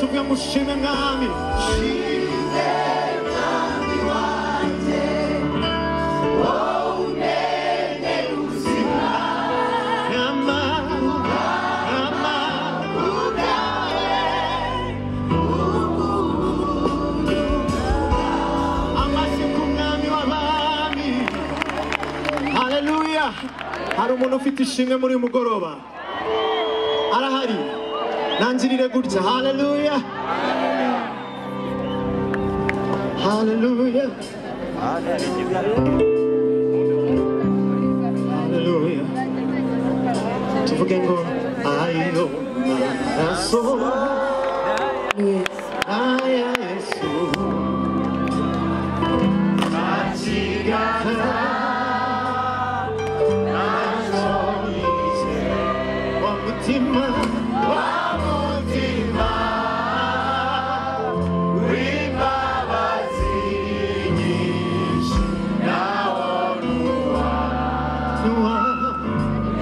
tuve mushibe mwami hari umuntu ufite ishimwe muri mugoroba. Arahari. Nangirire gutya haleluya haleluya haleluya tuvuge ngo ayo maraso aya yesu akigaza nashonize nawonuwa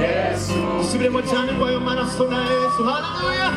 yesu usubiremo cyane ngo ayo maraso na yesu. Haleluya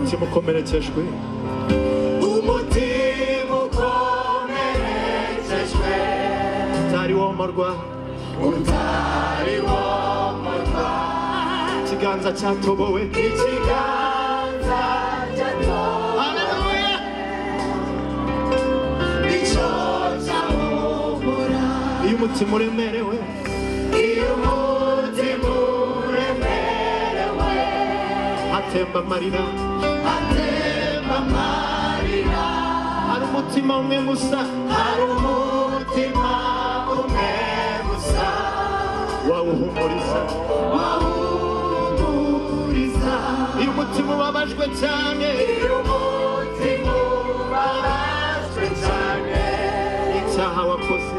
motivo come c'è qui un motivo come c'è qui tari uomo qua un tari uomo qua ciganza chatto boe ciganza mutima uremerewe. Iyo umutima uremerewe. Atemba amarira. atemba amarira hari umutima umwe gusa hari umutima umwe gusa wawuhumuriza wawuhumuriza iyo umutima ubabajwe cyane iyo umutima ubabajwe cyane icyaha wakoze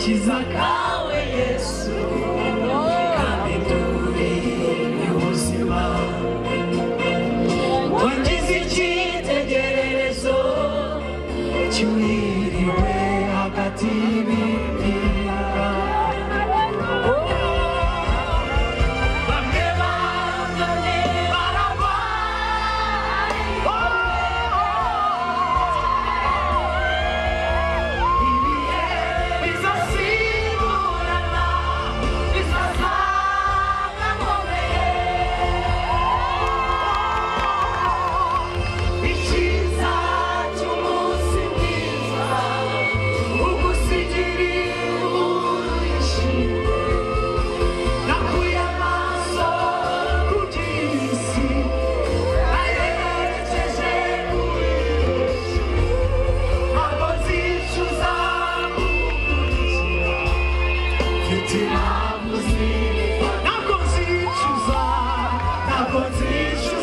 She's a cop. Não consigo usar, não consigo usar.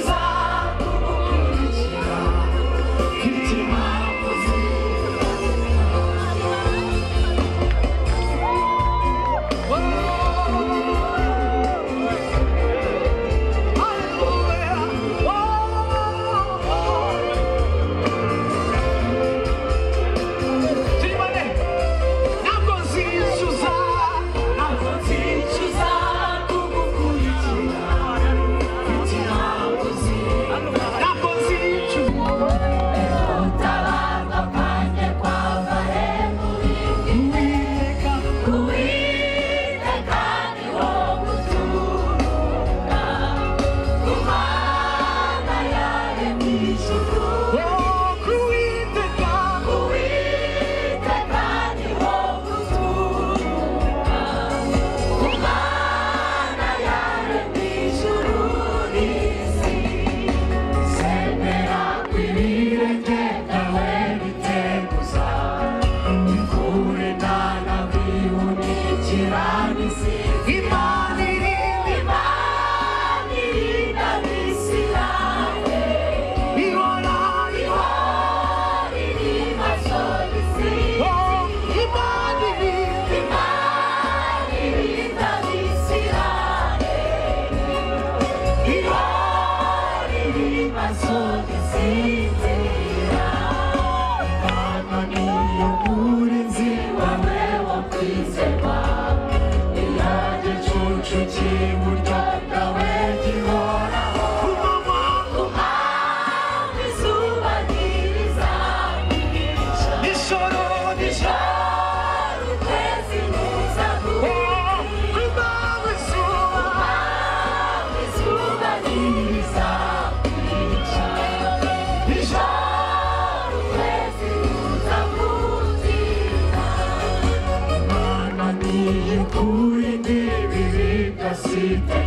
Incúrete, vive casita.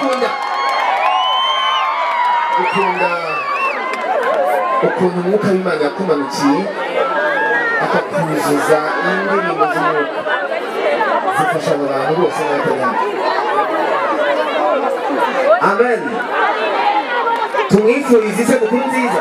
turagukunda ukunda ukuntu umwuka w'imana yakumanukiye akakuzuza indirimbo z'umwuka zifasha abo bantu bose n'abatagana amen tumwifurize isabukuru nziza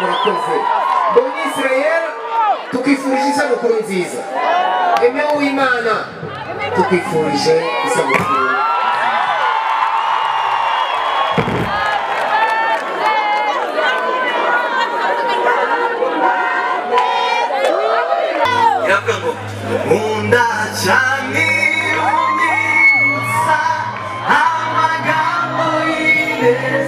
murakoze mbonye israel tukwifurije isabukuru nziza eme w'imana tukwifurije isabukuru nkunda cyane unyibutsa amagambo y'ineza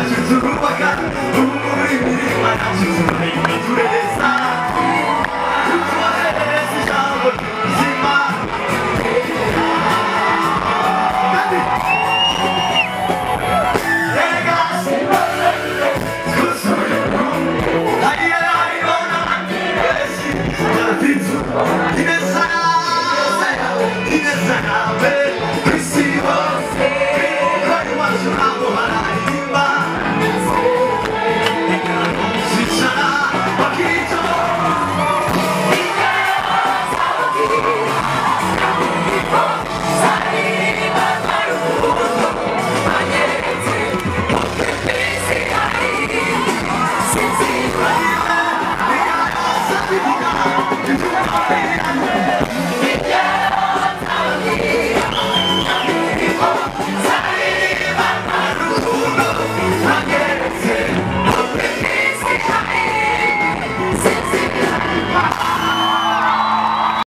I'm Manasu, Manasu, Manasu, Manasu, Manasu, Manasu, Manasu, Manasu, Manasu, Manasu, Manasu, Manasu,